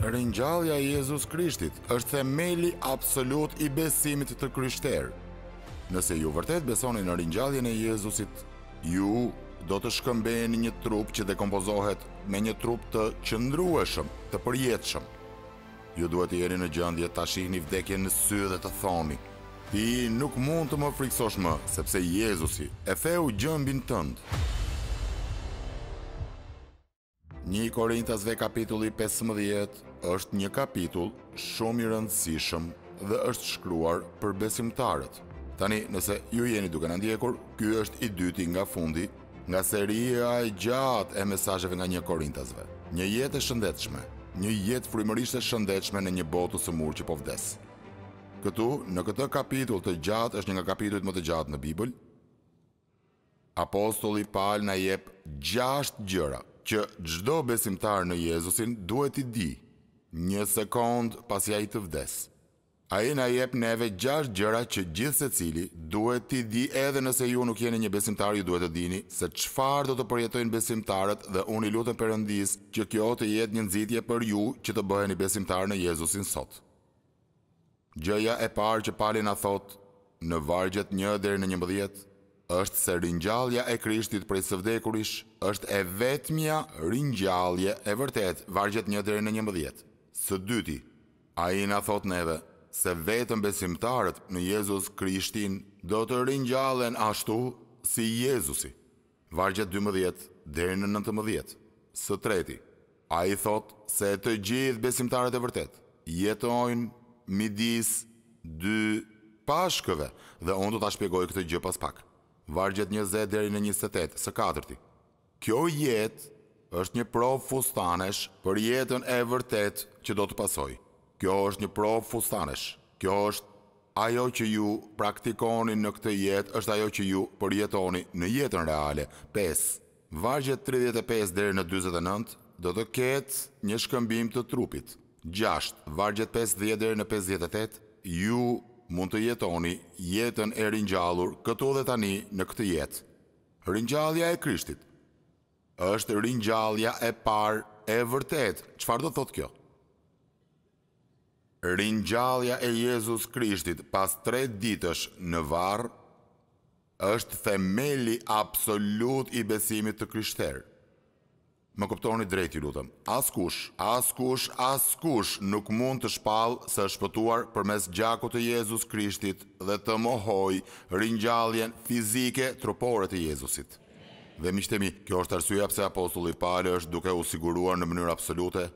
Ringjallja e Jezus Krishtit është themeli absolut i besimit të krishterë. Nëse ju vërtet besoni në ringjalljen e Jezusit, ju do të shkëmbeni një trup që dekompozohet me një trup të qëndrueshëm, të përjetshëm. Ju duhet të jeni në gjendje ta shihni vdekjen në sy dhe të thoni, Ti nuk mund të më frikësosh më, sepse Jezusi e theu gjembin tënd. Një Korintasve kapitulli 15 është një kapitull shumë i rëndësishëm dhe është shkruar për besimtarët. Tani, nëse ju jeni duke na ndjekur, ky është i dyti nga fundi Nga seria e gjatë e mesazheve nga një Korintasve. Një jetë e shëndetshme, një jetë frymërisht e shëndetshme në një botë të sëmurë që po vdes. Këtu, në këtë kapitull të gjatë është një nga kapitujt më të gjatë në Bibël, Apostulli Pal na jep gjashtë gjëra që çdo besimtar në Jezusin duhet t'i dijë një sekondë pasi ai të vdes. Ai na jep neve gjashtë gjëra që gjithsecili duhet t'i di edhe nëse ju nuk jeni një besimtar ju duhet të dini se çfarë do të përjetojnë besimtarët dhe unë i lutem Perëndisë që kjo të jetë një nxitje për ju që të bëheni besimtarë në Jezusin sot. Gjëja e parë që Pali na thotë në vargjet një deri në njëmbëdhjetë është se ringjallja e Krishtit prej së vdekurish është e vetmja ringjallje e vërtetë, vargjet një deri në njëmbëdhjetë. Së dyti, Ai na thotë neve se vetëm besimtarët në Jezus Krishtin do të ringjallen ashtu si Jezusi. Vargjet dymbëdhjetë deri në nëntëmbëdhjetë. Së treti, ai thotë se të gjithë besimtarët e vërtetë jetojnë midis dy Pashkëve dhe unë do ta shpjegoj këtë gjë pas pak. Vargjet njëzet deri në njëzet e tetë. Së katërti, Kjo jetë është një provë fustanesh për jetën e vërtetë që do të pasojë. Kjo është një provë fustanesh. Kjo është ajo që ju praktikoni në këtë jetë është ajo që ju përjetoni në jetën reale. Pesë. Vargjet tridhjetë e pesë deri në dyzet e nëntë do të ketë një shkëmbim të trupit. Gjashtë. Vargjet pesëdhjetë deri në pesëdhjetë e tetë ju mund të jetoni jetën e ringjallur këtu dhe tani në këtë jetë. Ringjallja e Krishtit. Është ringjallja e parë e vërtetë. Çfarë do thotë kjo? Ringjallja e Jezus Krishtit pas tre ditësh në varr është themeli absolut i besimit të krishterë. Më kuptoni drejt ju lutem. Askush, askush, askush nuk mund të shpallë se është shpëtuar përmes gjakut të Jezus Krishtit dhe të mohojë ringjalljen fizike trupore të Jezusit. Dhe miqtë e mi, kjo është arsyeja pse apostulli Pal është duke u siguruar në mënyrë absolute,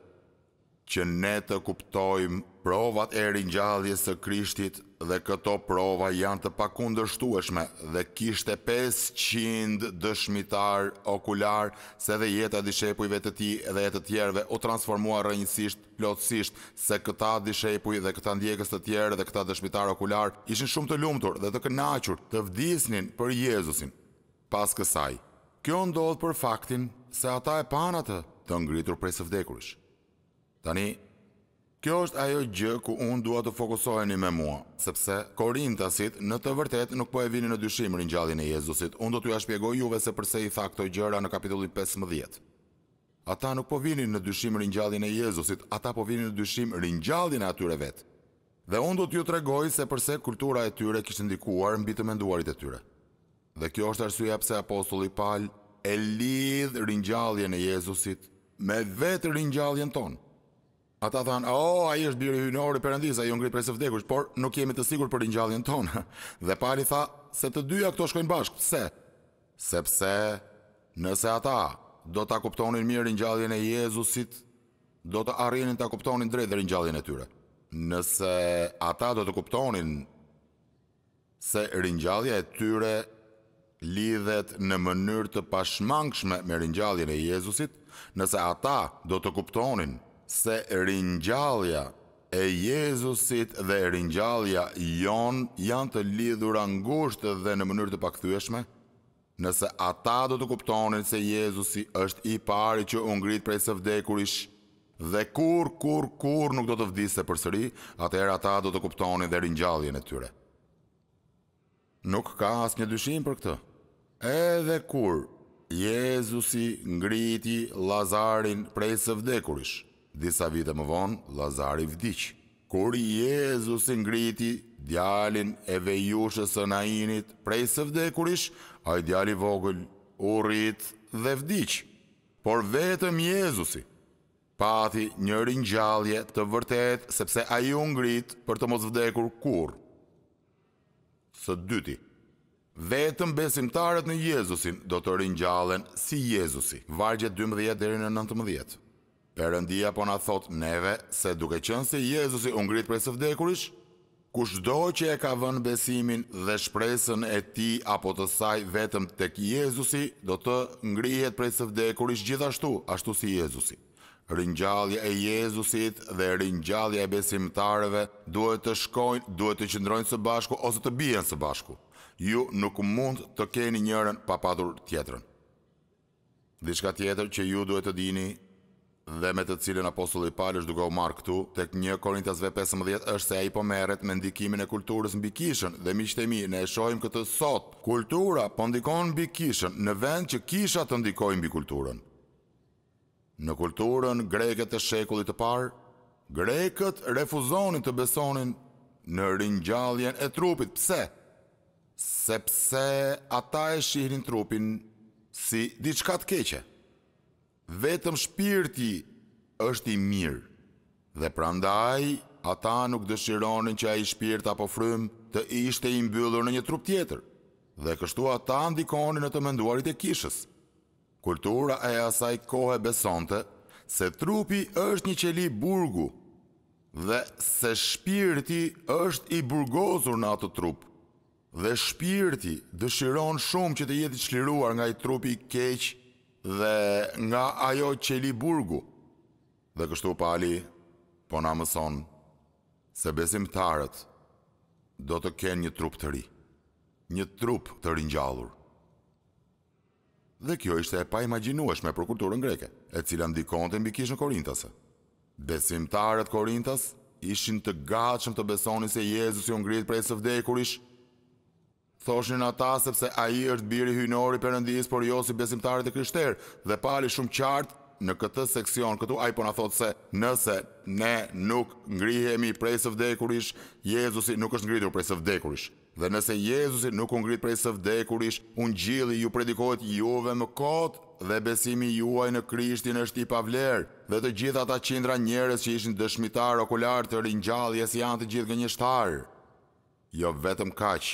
Që ne të kuptojmë, provat e ringjalljes së Krishtit dhe këto prova janë të pakundërshtueshme dhe kishte pesëqind dëshmitarë okularë se edhe jeta e dishepujve të tij dhe e të tjerëve u transformua rrënjësisht plotësisht se këta dishepuj dhe këta ndjekës të tjerë dhe këta dëshmitarë okularë ishin shumë të lumtur dhe të kënaqur të vdisnin për Jezusin Pas kësaj, kjo ndodh për faktin se ata e panë atë të ngritur prej së vdekurish. Tani, kjo është ajo gjë ku unë dua të fokusoheni me mua, sepse korintasit në të vërtetë nuk po e vinin në dyshim ringjalljen e Jezusit, unë do t'jua shpjegoj juve se përse i tha këto gjëra në kapitullin pesëmbëdhjetë. Ata nuk po vinin në dyshim ringjalljen e Jezusit, ata po vinin në dyshim ringjalljen e atyre vetë. Dhe unë do t'ju tregoj se përse kultura e tyre kishte ndikuar mbi të menduarit e tyre. Dhe kjo është arsyeja pse apostulli Pal e lidh ringjalljen e Jezusit me vetë ringjalljen tonë. Ata thanë, oh, ai është biri hyjnor i Perëndisë, ai u ngrit prej së vdekurish, por nuk jemi të sigurt për ringjalljen tonë. Dhe Pali tha se të dyja këto shkojnë bashkë, pse? Sepse nëse ata do ta kuptonin mirë ringjalljen e Jezusit, do të arrinin ta kuptonin drejt dhe ringjalljen e tyre. Nëse ata do të kuptonin se ringjallja e tyre lidhet në mënyrë të pashmangshme me ringjalljen e Jezusit, nëse ata do të kuptonin se ringjallja e Jezusit dhe ringjallja jonë janë të lidhura ngushtë dhe në mënyrë të pakthyeshme, Nëse ata do të kuptonin se Jezusi është i pari që u ngrit prej së vdekurish dhe kurrë, kurrë, kurrë nuk do të vdiste përsëri, atëherë ata do të kuptonin dhe ringjalljen e tyre. Nuk ka asnjë dyshim për këtë. Edhe kur Jezusi ngriti Lazarin prej së vdekurish, disa vite më vonë Lazari vdiq. Kur Jezusi ngriti djalin e vejushës së Nainit prej së vdekurish, ai djali i vogël u rrit dhe vdiq. Por vetëm Jezusi pati një ringjallje të vërtetë sepse ai u ngrit për të mos vdekur kurrë. Së dyti, vetëm besimtarët në Jezusin do të ringjallen si Jezusi, vargje dymbëdhjetë deri në nëntëmbëdhjetë. Perëndia po na thotë neve se duke qenë se Jezusi u ngrit prej së vdekurish, kushdo që e ka vënë besimin dhe shpresën e tij apo të saj vetëm tek Jezusi do të ngrihet prej së vdekurish gjithashtu, ashtu si Jezusi. Ringjallja e Jezusit dhe ringjallja e besimtarëve duhet të shkojnë, duhet të qëndrojnë së bashku ose të bien së bashku. Ju nuk mund të keni njërën pa patur tjetrën. Diçka tjetër që ju duhet të dini dhe me të cilën apostulli Pal është duke u marrë këtu tek një Korintasve pesëmbëdhjetë është se ai po merret me ndikimin e kulturës mbi kishën dhe miqtë e mi ne e shohim këtë sot. Kultura po ndikon mbi kishën në vend që kisha të ndikojë mbi kulturën. Në kulturën greke të shekullit të parë, grekët refuzonin të besonin në ringjalljen e trupit. Pse? Sepse ata e shihnin trupin si diçka të keqe. Vetëm shpirti është i mirë dhe prandaj ata nuk dëshironin që ai shpirt apo frymë të ishte i mbyllur në një trup tjetër dhe kështu ata ndikonin në të menduarit e kishës. Kultura e asaj kohe besonte se trupi është një qeli burgu dhe se shpirti është i burgosur në atë trup dhe shpirti dëshiron shumë që të jetë i çliruar nga ai trup i keq dhe nga ajo qeli burgu. Dhe kështu Pali po na mëson se besimtarët do të kenë një trup të ri, një trup të ringjallur. Dhe kjo ishte e paimagjinueshme për kulturën greke, e cila ndikonte mbi kishën korintase. Besimtarët korintas ishin të gatshëm të besonin se Jezusi u ngrit prej së vdekurish, thoshin ata, sepse ai është biri hyjnor i Perëndisë, por jo si besimtarët e krishterë. Dhe Pali shumë qartë në këtë seksion këtu, ai po na thotë se nëse ne nuk ngrihemi prej së vdekurish, Jezusi nuk është ngritur prej së vdekurish. Dhe nëse Jezusi nuk u ngrit prej së vdekurish, ungjilli ju predikohet juve më kot, dhe besimi juaj në Krishtin është i pavlerë, dhe të gjithë ata qindra njerëz që ishin dëshmitarë okularë të ringjalljes janë të gjithë gënjeshtarë. Jo vetëm kaq,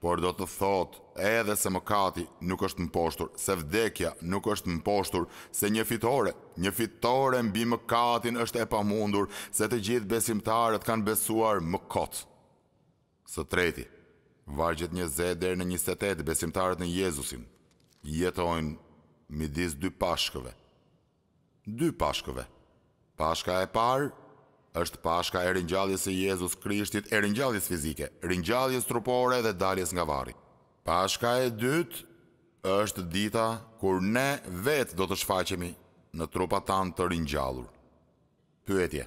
por do të thotë edhe se mëkati nuk është mposhtur, se vdekja nuk është mposhtur, se një fitore, një fitore mbi mëkatin është e pamundur, se të gjithë besimtarët kanë besuar më kot. Së treti, vargjet njëzet deri në njëzet e tetë besimtarët në Jezusin jetojnë midis dy Pashkëve. Dy Pashkëve. Pashka e parë është Pashka e ringjalljes së Jezus Krishtit, e ringjalljes fizike, ringjalljes trupore dhe daljes nga varri. Pashka e dytë është dita kur ne vetë do të shfaqemi në trupat tanë të ringjallur. Pyetje,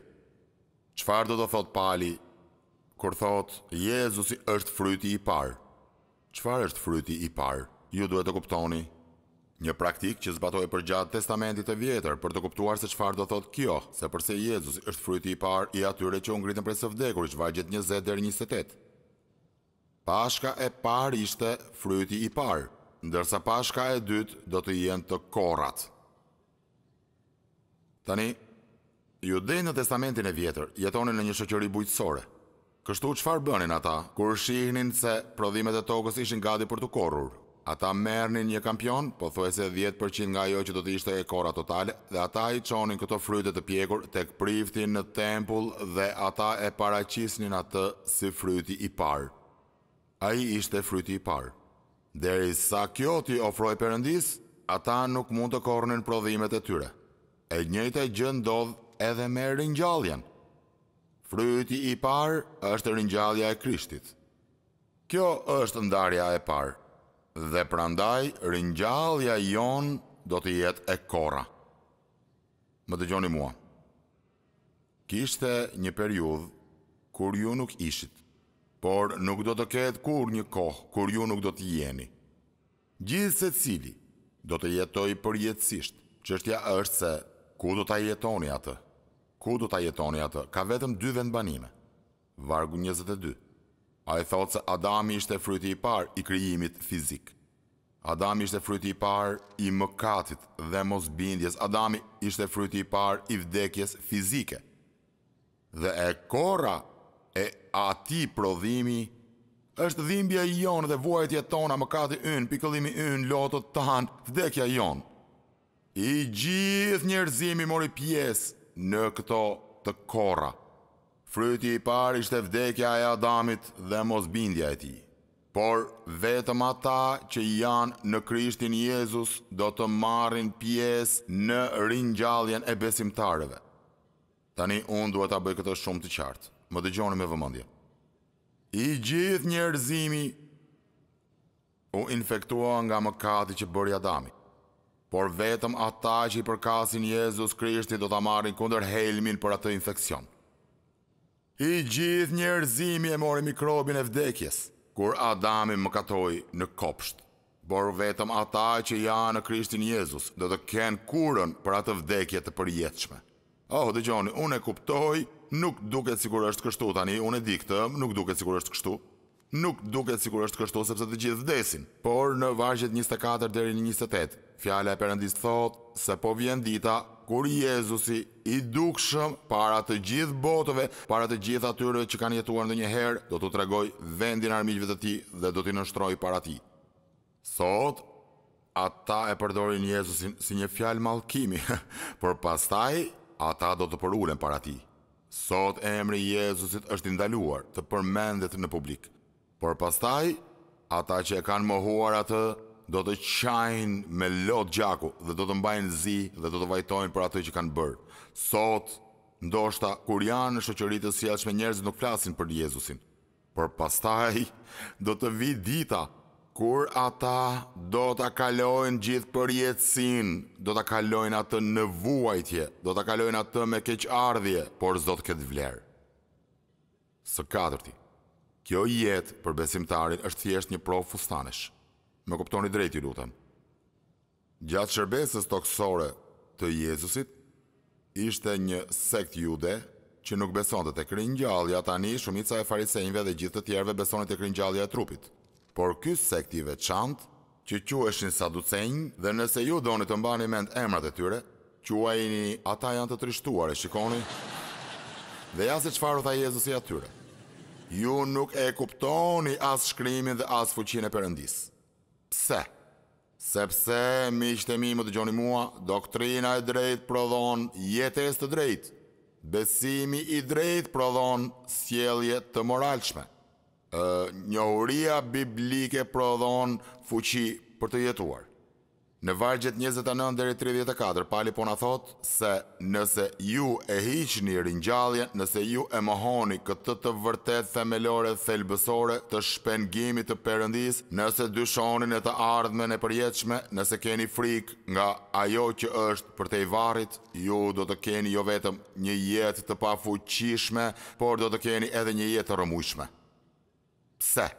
Çfarë do të thotë Pali kur thotë Jezusi është fryti i parë? Çfarë është fryti i parë? Ju duhet të kuptoni një praktikë që zbatohej përgjatë Testamentit të Vjetër për të kuptuar se çfarë do thotë kjo, se përse Jezusi është fryti i parë i atyre që u ngritën prej së vdekuri, Vargjet njëzet deri njëzet e tetë. Pashka e parë ishte fryti i parë, ndërsa Pashka e dytë do të jenë të korrat. Tani, Judenjtë në Testamentin e Vjetër jetonin në një shoqëri bujqësore. Kështu, çfarë bënin ata? Kur shihnin se prodhimet e tokës ishin gati për t'u korrur, ata merrnin një kampion, pothuajse dhjetë për qind nga ajo që do të ishte e korra totale, dhe ata i çonin këto fryte të pjekur tek prifti në tempull dhe ata e paraqisnin atë si fryti i parë. Ai ishte fryti i parë. Derisa kjo t'i ofrohej Perëndisë, ata nuk mund të korrnin prodhimet e tyre. E njëjta gjë ndodh edhe me ringjalljen. Fryti i parë është ringjallja e Krishtit. Kjo është ndarja e parë, dhe prandaj ringjallja jonë do të jetë e korra. Më dëgjoni mua. Kishte një periudhë kur ju nuk ishit, por nuk do të ketë kurrë një kohë kur ju nuk do të jeni. Gjithsecili do të jetojë përjetësisht, çështja është se ku do ta jetoni atë. Ku do ta jetoni atë, ka vetëm dy vendbanime. Vargu njëzet e dy. Ai thotë se Adami ishte fryti i parë i krijimit fizik. Adami ishte fryti i parë i mëkatit dhe mosbindjes, Adami ishte fryti i parë i vdekjes fizike. Dhe e korra e atij prodhimi është dhimbja jonë dhe vuajtjet tona, mëkati ynë, pikëllimi ynë, lotët tanë, vdekja jonë. I gjithë njerëzimi mori pjesë në këto të korra. Fryti i parë ishte vdekja e Adamit dhe mosbindja e tij. Por vetëm ata që janë në Krishtin Jezus do të marrin pjesë në ringjalljen e besimtarëve. Tani unë duhet ta bëj këtë shumë të qartë. Më dëgjoni me vëmendje. I gjithë njerëzimi U infektua nga mëkati që bëri Adami. Por vetëm ata që i përkasin Jezus Krishtit do ta marrin kundërhelmin për atë infeksion. I gjithë njerëzimi e mori mikrobin e vdekjes, kur Adami mëkatoi në kopsht. Por vetëm ata që janë në Krishtin Jezus do të kenë kurën për atë vdekje të përjetshme. Oh, dëgjoni, unë e kuptoj, nuk duket sikur është kështu tani, unë e di këtë, nuk duket sikur është kështu. Nuk duket sikur është kështu sepse të gjithë vdesin. Por në vargjet njëzet e katër deri në njëzet e tetë, Fjala e Perëndisë thotë se po vjen dita kur Jezusi i dukshëm para të gjithë botëve, para të gjithë atyre që kanë jetuar ndonjëherë, do t'u tregojë vendin armiqve të tij dhe do t'i nënshtrojë para tij. Sot, ata e përdorin Jezusin si një fjalë mallkimi, por pastaj ata do të përulen para tij. Sot emri i Jezusit është i ndaluar të përmendet në publik, por pastaj ata që e kanë mohuar atë do të qajnë me lot gjaku dhe do të mbajnë zi dhe do të vajtojnë për atë që kanë bërë. Sot, ndoshta, kur janë në shoqëri të sjellshme njerëzit nuk flasin për Jezusin, Por pastaj do të vijë dita kur ata do ta kalojnë gjithë përjetësinë, do ta kalojnë atë në vuajtje, do ta kalojnë atë me keqardhje, por s'do të ketë vlerë. Së katërti, kjo jetë për besimtarin është thjesht një provë fustanesh. Më kuptoni drejt, ju lutem. Gjatë shërbesës tokësore të Jezusit, ishte një sekt jude që nuk besonte tek ringjallja, tani shumica e farisenjve dhe gjithë të tjerëve besonin tek ringjallja e trupit. Por ky sekt i veçantë, që quheshin saducenj, dhe nëse ju doni të mbani mend emrat e tyre, quajini ata janë të trishtuar, e shikoni? Dhe ja se çfarë u tha Jezusi atyre, Ju nuk e kuptoni as shkrimin dhe as fuqinë e Perëndisë. Pse? Sepse, miqtë e mi më dëgjoni mua, doktrina e drejtë prodhon jetesë të drejtë, besimi i drejtë prodhon sjellje të moralshme, njohuria biblike prodhon fuqi për të jetuar. Në vargjet njëzet e nëntë deri tridhjetë e katër, Pali po na thotë, se nëse ju e hiqni ringjalljen, nëse ju e mohoni këtë të vërtetë themelore, thelbësore, të shpengimit të Perëndisë, nëse dyshoni në të ardhmen e përjetshme, nëse keni frikë nga ajo që është përtej varrit, ju do të keni jo vetëm një jetë të pafuqishme, por do të keni edhe një jetë të rrëmujshme. Pse?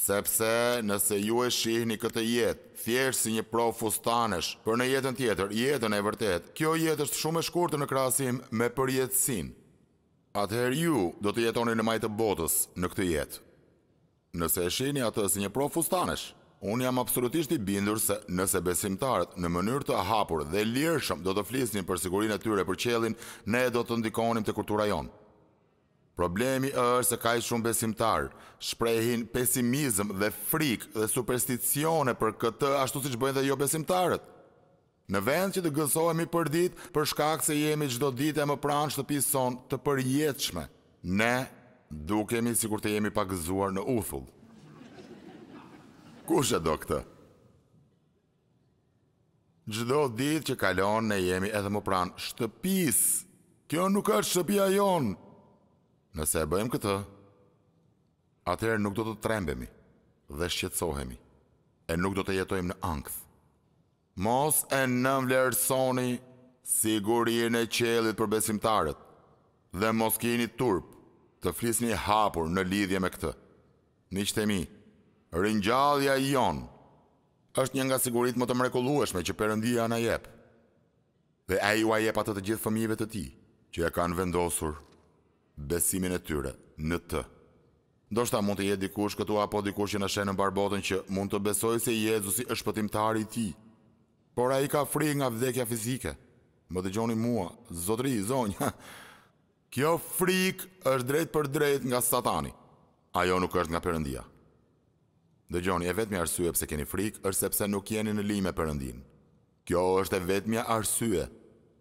Sepse nëse ju e shihni këtë jetë, thjesht si një provë fustanesh, për në jetën tjetër, jetën e vërtetë, kjo jetë është shumë e shkurtër në krahasim me përjetësinë. Atëherë ju do të jetoni në majë të botës, në këtë jetë. Nëse e shihni atë si një provë fustanesh, unë jam absolutisht i bindur se nëse besimtarët në mënyrë të hapur dhe lirshëm do të flisnin për sigurinë e tyre për qiellin, ne do të ndikonim te kultura jonë. Problemi është se kaq shumë besimtarë shprehin pesimizëm dhe frikë dhe supersticione për këtë ashtu siç bëjnë dhe jobesimtarët. Në vend që të gëzohemi përditë për shkak se jemi çdo ditë e më pranë shtëpisë sonë të përjetshme, ne dukemi sikur të jemi pagëzuar në uthull. Kush e do këtë? Çdo ditë që kalon ne jemi edhe më pranë shtëpisë. Kjo nuk është shtëpia jonë. Nëse e bëjmë këtë, atëherë nuk do të trembemi dhe shqetësohemi e nuk do të jetojmë në ankth. Mos e nënvlerësoni sigurinë e qiellit për besimtarët dhe mos kini turp të flisni hapur në lidhje me këtë. Miqtë e mi, ringjallja jonë Është një nga siguritë më të mrekullueshme që Perëndia na jep. Dhe Ai ua jep atë të gjithë fëmijëve të Tij, që e kanë vendosur besimin e tyre në të. Ndoshta mund të jetë dikush këtu apo dikush që na sheh në mbarë botën që mund të besojë se Jezusi është Shpëtimtari i tij, por ai ka frikë nga vdekja fizike. Më dëgjoni mua, zotëri, zonja! Kjo frikë është drejtpërdrejt nga Satani. Ajo nuk është nga Perëndia. Dëgjoni, e vetmja arsye pse keni frikë është sepse nuk jeni në linjë me Perëndinë. Kjo është e vetmja arsye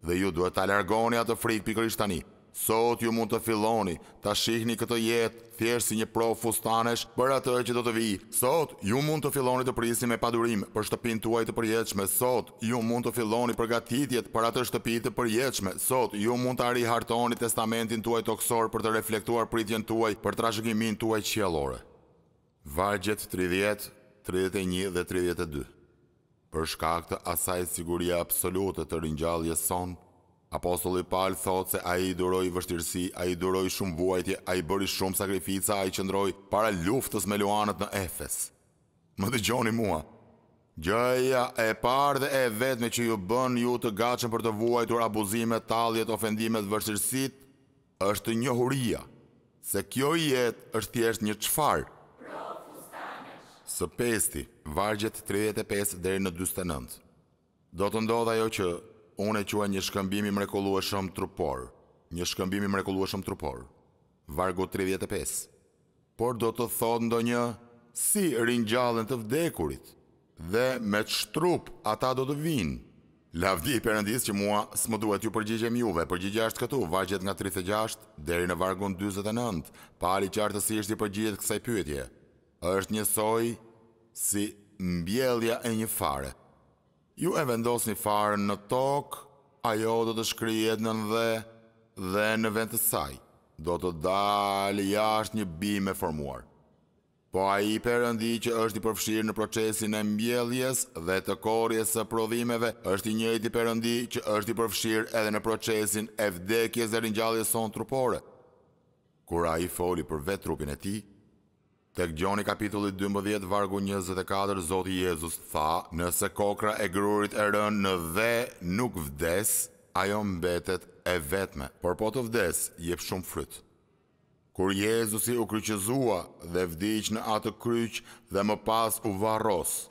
dhe ju duhet ta largoni atë frikë pikërisht tani. Sot ju mund të filloni ta shihni këtë jetë Thjesht si një provë fustanesh për atë që do të vijë. Sot, ju mund të filloni të prisni me padurim për shtëpinë tuaj të përjetshme sot, ju mund të filloni përgatitjet për atë shtëpi të përjetshme sot, ju mund ta rihartoni testamentin tuaj tokësor për të reflektuar pritjen tuaj për trashëgiminë tuaj qiellore. Vargjet tridhjetë, tridhjetë e një dhe tridhjetë e dy. Për shkak të asaj sigurie absolute të ringjalljes sonë, apostulli Pal thotë se ai duroi vështirësi, ai duroi shumë vuajtje, ai bëri shumë sakrifica, ai qëndroi para luftës me luanët në Efes. Më dëgjoni mua! Gjëja e parë dhe e vetme që ju bën ju të gatshëm për të vuajtur abuzimet, talljet, ofendimet, vështirësitë, Është njohuria se kjo jetë është thjesht një çfarë? Provë fustanesh. Së pesti, vargjet tridhjetë e pesë deri në dyzet e nëntë. Do të ndodhë ajo që unë e quaj një shkëmbim i mrekullueshëm trupor, një shkëmbim i mrekullueshëm trupor. Vargu tridhjetë e pesë. Por do të thotë ndonjë, si ringjallen të vdekurit, dhe me ç'trup ata do të vijnë? Lavdi Perëndisë që mua s'më duhet t'ju përgjigjem juve, përgjigja është këtu, vargjet nga tridhjetë e gjashtë deri në vargun dyzet e nëntë, Pali qartësisht i përgjigjet kësaj pyetje. Është njësoj si mbjellja e një fare. Ju e vendosni farën në tokë, ajo do të shkrihet nën dhe dhe në vend të saj do të dalë jashtë një bimë e formuar. Po ai Perëndi që është i përfshirë në procesin e mbjelljes dhe të korrjes së prodhimeve është i njëjti Perëndi që është i përfshirë edhe në procesin e vdekjes dhe ringjalljes sonë trupore. Kur ai foli për vetë trupin e tij, Tek Gjoni kapitulli dymbëdhjetë vargu njëzet e katër Zoti Jezus tha, nëse kokrra e grurit e rënë në dhe nuk vdes, ajo mbetet e vetme, por po të vdes, jep shumë fryt. Kur Jezusi u kryqëzua dhe vdiq në atë kryq dhe më pas u varros,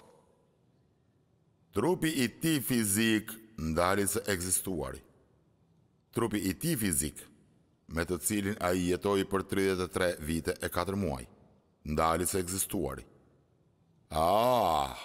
trupi i tij fizik ndali së ekzistuari. Trupi i tij fizik, me të cilin ai jetoi për tridhjetë e tre vite e katër muaj, ndali së ekzistuari. Aah!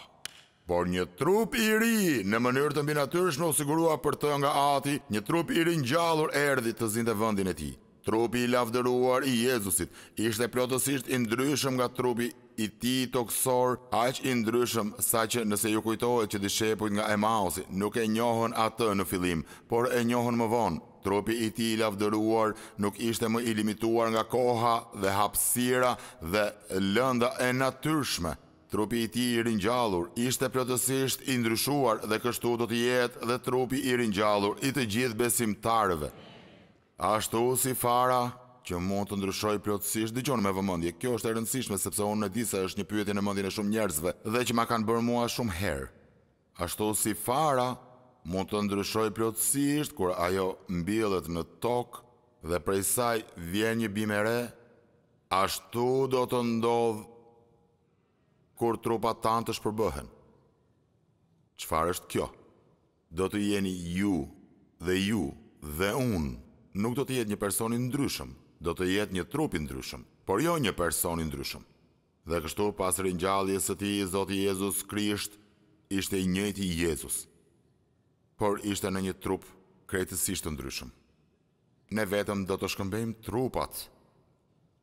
Por një trup i ri, në mënyrë të mbinatyrshme u sigurua për të nga Ati, një trup i ringjallur erdhi të zinte vendin e tij. Trupi i lavdëruar i Jezusit ishte plotësisht i ndryshëm nga trupi i tij tokësor aq i ndryshëm saqë nëse ju kujtohet që dishepujt nga Emausi nuk e njohën atë në fillim, por e njohën më vonë, trupi i tij i lavdëruar nuk ishte më i limituar nga koha dhe hapësira dhe lënda e natyrshme, trupi i tij i ringjallur ishte plotësisht i ndryshuar dhe kështu do të jetë dhe trupi i ringjallur i të gjithë besimtarëve. Ashtu si fara, që mund të ndryshojë plotësisht, dëgjoni me vëmendje, kjo është e rëndësishme sepse unë e di se është një pyetje në mendjen e shumë njerëzve dhe që ma kanë bërë mua shumë herë. Ashtu si fara mund të ndryshojë plotësisht kur ajo mbillet në tokë dhe prej saj vjen një bimë e re, ashtu do të ndodhë kur trupat tanë të shpërbëhen. Çfarë është kjo? Do të jeni ju dhe ju dhe unë. Nuk do të jetë një person i ndryshëm. Do të jetë një trup i ndryshëm, por jo një person i ndryshëm. Dhe kështu pas ringjalljes së tij Zoti Jezus Krisht ishte i njëjti Jezus, por ishte në një trup krejtësisht të ndryshëm. Ne vetëm do të shkëmbejmë trupat.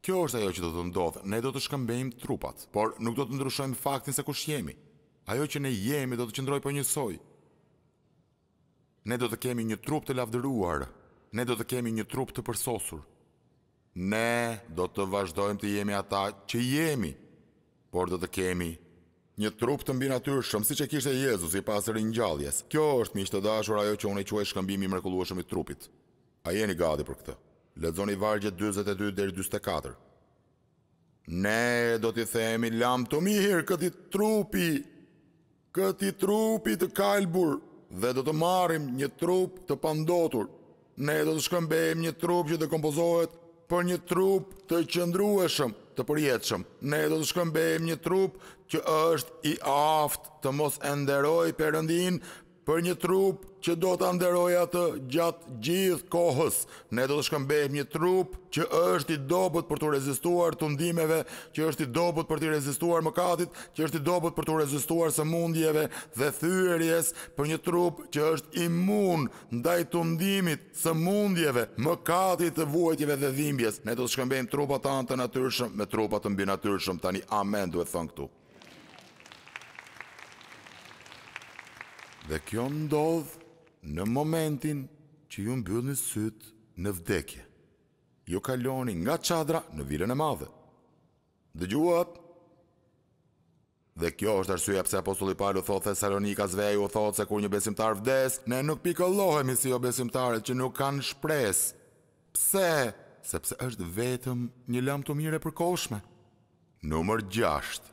Kjo është ajo që do të ndodhë, ne do të shkëmbejmë trupat, por nuk do të ndryshojmë faktin se kush jemi. Ajo që ne jemi do të qëndrojë po njësoj. Ne do të kemi një trup të lavdëruar, ne do të kemi një trup të përsosur. Ne do të vazhdojmë të jemi ata që jemi, por do të kemi. Një trup të mbinatyrshëm, siç e kishte Jezusi pas ringjalljes. Kjo është, miq të dashur, ajo që unë e quaj shkëmbimi i mrekullueshëm i trupit. A jeni gati për këtë? Lexoni vargjet dyzet e dy deri dyzet e katër. Ne do t'i themi, Lamtumirë, këtij trupi! Këtij trupi të kalbur dhe do të marrim një trup të pandotur. Ne do të shkëmbejmë një trup që dekompozohet për një trup të qëndrueshëm, të përjetshëm. Ne do të shkëmbejmë një trup që është i aftë të mos e nderojë Perëndinë për një trup që do ta nderojë atë gjatë gjithë kohës, Ne do të shkëmbejmë një trup që është i dobët për t'u rezistuar tundimeve, që është i dobët për t'i rezistuar mëkatit, që është i dobët për t'u rezistuar sëmundjeve dhe thyerjes, për një trup që është imun ndaj tundimit, sëmundjeve, mëkatit, vuajtjeve dhe dhimbjes. Ne do të shkëmbejmë trupat tanë të natyrshëm me trupa të mbinatyrshëm. Tani amen duhet thënë këtu. Dhe kjo ndodh Në momentin që ju mbyllni sytë në vdekje, ju kaloni nga çadra në vilën e madhe. Dëgjuat? Dhe kjo është arsyeja pse apostulli Pal u thotë Thesalonikasve ai u thotë se kur një besimtar vdes, ne nuk pikëllohemi si jobesimtarët që nuk kanë shpresë. Pse? Sepse është vetëm një lamtumirë e përkohshme. Numër gjashtë,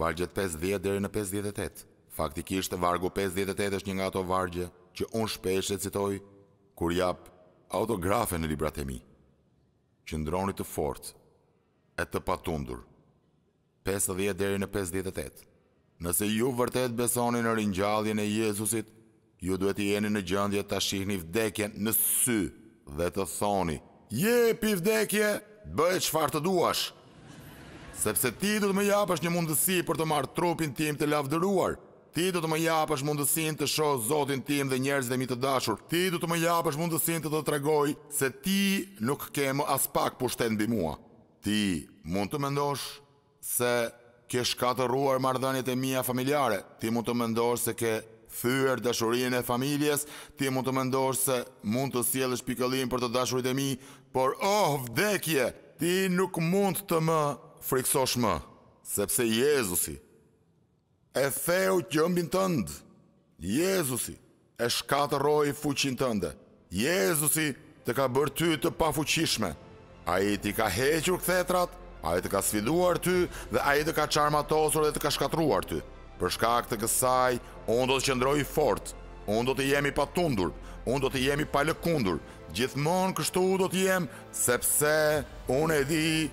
Vargjet pesëdhjetë deri në pesëdhjetë e tetë, Faktikisht vargu pesëdhjetë e tetë është një nga ato vargje që unë shpesh e citoj kur jap autografe në librat e mi. Qëndroni të fortë e të patundur. Pesëdhjetë deri në pesëdhjetë e tetë, Nëse ju vërtet besoni në ringjalljen e Jezusit, Ju duhet të jeni në gjendje ta shihni vdekjen në sy dhe të thoni, Jepi vdekje, bëje çfarë të duash! Sepse ti do të më japësh një mundësi për të marrë trupin tim të lavdëruar, ti do të më japësh mundësinë të shoh Zotin tim dhe njerëzit e mi të dashur, ti do të më japësh mundësinë të të tregoj se ti nuk ke më aspak pushtet mbi mua. Ti mund të mendosh se ke shkatërruar marrëdhëniet e mia familjare, ti mund të mendosh se ke thyer dashurinë e familjes, ti mund të mendosh se mund të sjellësh pikëllim për të dashurit e mi, por oh vdekje! Ti nuk mund të më frikësosh më, sepse Jezusi. E theu gjembin tënd. Jezusi e shkatërroi fuqinë tënde. Jezusi të ka bërë ty të pafuqishme. Ai t'i ka hequr kthetrat, Ai të ka sfiduar ty dhe Ai të ka çarmatosur dhe të ka shkatërruar ty. Për shkak të kësaj, unë do të qëndroj fort, unë do të jem i patundur, unë do të jem i palëkundur, gjithmonë kështu do të jem, sepse unë e di